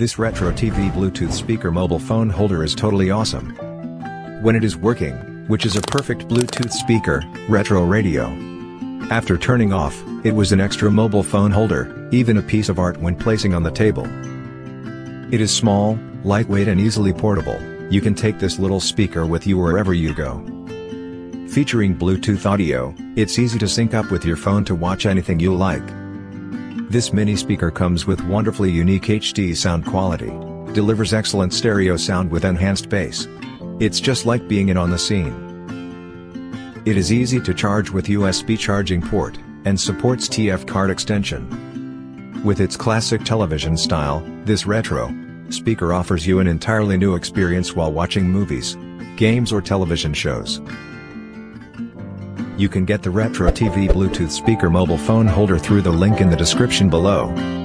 This Retro TV Bluetooth speaker mobile phone holder is totally awesome. When it is working, which is a perfect Bluetooth speaker, retro radio. After turning off, it was an extra mobile phone holder, even a piece of art when placing on the table. It is small, lightweight and easily portable, you can take this little speaker with you wherever you go. Featuring Bluetooth audio, it's easy to sync up with your phone to watch anything you like. This mini speaker comes with wonderfully unique HD sound quality, delivers excellent stereo sound with enhanced bass. It's just like being in on the scene. It is easy to charge with USB charging port, and supports TF card extension. With its classic television style, this retro speaker offers you an entirely new experience while watching movies, games or television shows. You can get the Retro TV Bluetooth speaker mobile phone holder through the link in the description below.